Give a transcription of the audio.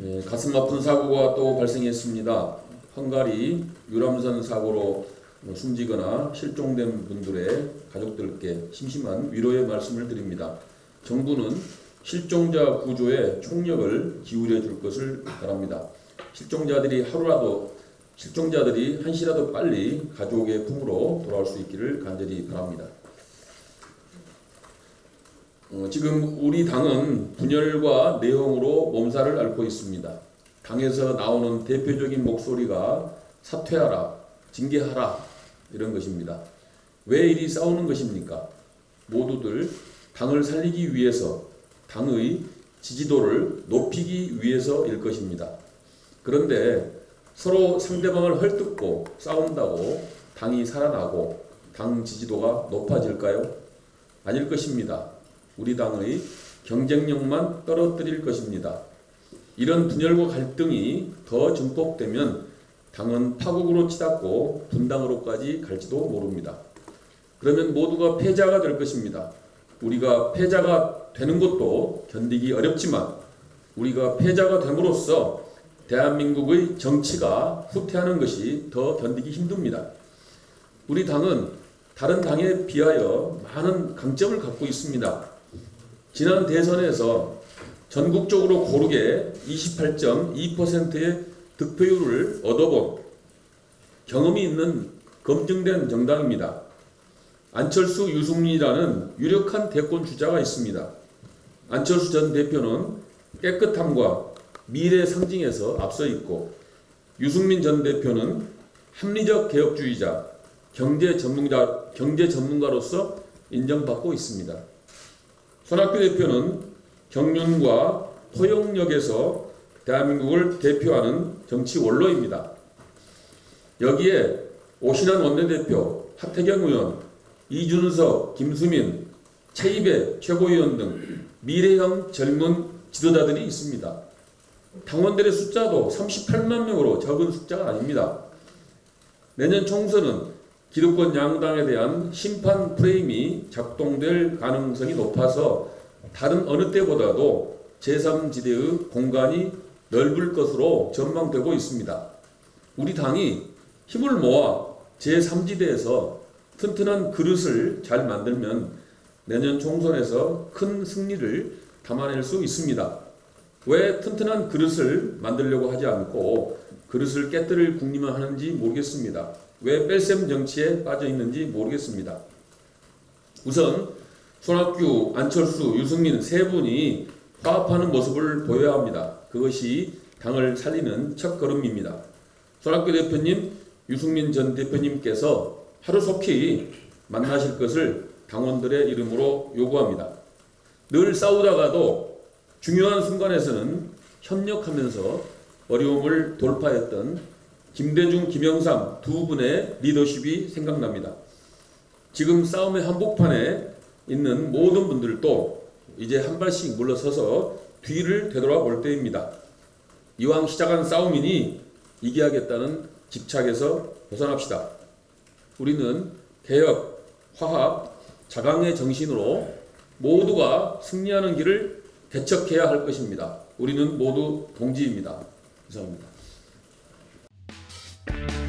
예, 가슴 아픈 사고가 또 발생했습니다. 헝가리 유람선 사고로 뭐 숨지거나 실종된 분들의 가족들께 심심한 위로의 말씀을 드립니다. 정부는 실종자 구조에 총력을 기울여 줄 것을 바랍니다. 실종자들이 하루라도 실종자들이 한시라도 빨리 가족의 품으로 돌아올 수 있기를 간절히 바랍니다. 어, 지금 우리 당은 분열과 내용으로 몸살을 앓고 있습니다. 당에서 나오는 대표적인 목소리가 사퇴하라, 징계하라 이런 것입니다. 왜 이리 싸우는 것입니까? 모두들 당을 살리기 위해서 당의 지지도를 높이기 위해서일 것입니다. 그런데 서로 상대방을 헐뜯고 싸운다고 당이 살아나고 당 지지도가 높아질까요? 아닐 것입니다. 우리 당의 경쟁력만 떨어뜨릴 것입니다. 이런 분열과 갈등이 더 증폭되면 당은 파국으로 치닫고 분당으로까지 갈지도 모릅니다. 그러면 모두가 패자가 될 것입니다. 우리가 패자가 되는 것도 견디기 어렵지만 우리가 패자가 됨으로써 대한민국의 정치가 후퇴하는 것이 더 견디기 힘듭니다. 우리 당은 다른 당에 비하여 많은 강점을 갖고 있습니다. 지난 대선에서 전국적으로 고르게 28.2%의 득표율을 얻어본 경험이 있는 검증된 정당입니다. 안철수, 유승민이라는 유력한 대권 주자가 있습니다. 안철수 전 대표는 깨끗함과 미래 상징에서 앞서 있고 유승민 전 대표는 합리적 개혁주의자, 경제 전문가, 경제 전문가로서 인정받고 있습니다. 손학규 대표는 경륜과 포용력에서 대한민국을 대표하는 정치 원로입니다. 여기에 오신환 원내대표, 하태경 의원, 이준석, 김수민, 최입의 최고위원 등 미래형 젊은 지도자들이 있습니다. 당원들의 숫자도 38만 명으로 적은 숫자가 아닙니다. 내년 총선은 기득권 양당에 대한 심판 프레임이 작동될 가능성이 높아서 다른 어느 때보다도 제3지대의 공간이 넓을 것으로 전망되고 있습니다. 우리 당이 힘을 모아 제3지대에서 튼튼한 그릇을 잘 만들면 내년 총선에서 큰 승리를 담아낼 수 있습니다. 왜 튼튼한 그릇을 만들려고 하지 않고 그릇을 깨뜨릴 국리만 하는지 모르겠습니다. 왜 뺄셈 정치에 빠져 있는지 모르겠습니다. 우선 손학규, 안철수, 유승민 세 분이 화합하는 모습을 보여야 합니다. 그것이 당을 살리는 첫 걸음입니다. 손학규 대표님, 유승민 전 대표님께서 하루속히 만나실 것을 당원들의 이름으로 요구합니다. 늘 싸우다가도 중요한 순간에서는 협력하면서 어려움을 돌파했던 김대중, 김영삼 두 분의 리더십이 생각납니다. 지금 싸움의 한복판에 있는 모든 분들도 이제 한 발씩 물러서서 뒤를 되돌아볼 때입니다. 이왕 시작한 싸움이니 이겨야겠다는 집착에서 벗어납시다. 우리는 개혁, 화합, 자강의 정신으로 모두가 승리하는 길을 개척해야 할 것입니다. 우리는 모두 동지입니다. 감사합니다. thank you